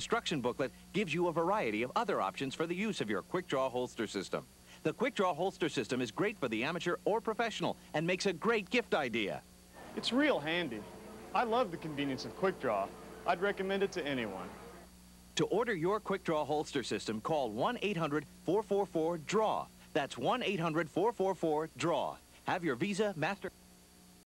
instruction booklet gives you a variety of other options for the use of your Quik Draw holster system. The Quik Draw holster system is great for the amateur or professional and makes a great gift idea. It's real handy. I love the convenience of Quik Draw. I'd recommend it to anyone. To order your Quik Draw holster system, call 1-800-444-DRAW. That's 1-800-444-DRAW. Have your Visa, Master...